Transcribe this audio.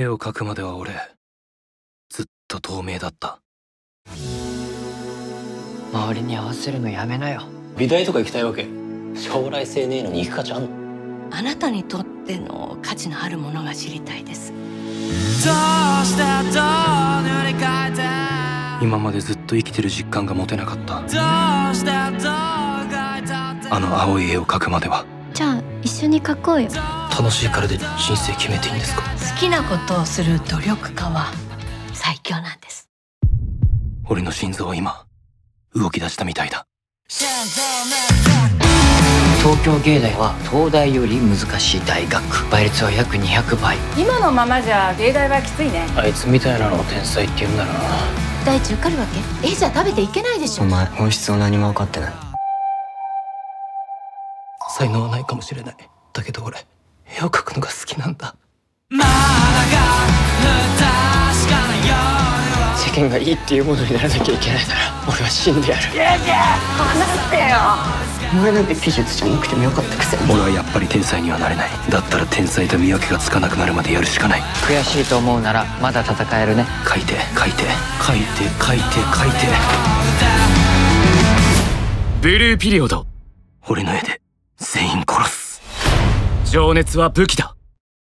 絵を描くまでは俺ずっと透明だった。周りに合わせるのやめなよ。美大とか行きたいわけ。将来性ねえのに行く価値あんの？あなたにとっての価値のあるものが知りたいです。今までずっと生きてる実感が持てなかった。あの青い絵を描くまでは。じゃあ一緒に描こうよ楽しいからで人生決めていいんですか？好きなことをする努力家は最強なんです。俺の心臓は今動き出したみたいだ。東京芸大は東大より難しい大学。倍率は約200倍。今のままじゃ芸大はきついね。あいつみたいなのを天才って言うんだな。大地受かるわけ？絵じゃ食べていけないでしょ。お前本質を何も分かってない。才能はないかもしれない。だけど俺絵を描くのが好きなんだ。世間がいいっていうものにならなきゃいけないなら俺は死んでやる。お前なんて美術じゃなくてもよかったくせに。俺はやっぱり天才にはなれない。だったら天才と見分けがつかなくなるまでやるしかない。悔しいと思うならまだ戦えるね。書いて書いて。書いて書いて書いて。ブルーピリオド。俺の絵で全員情熱は武器だ。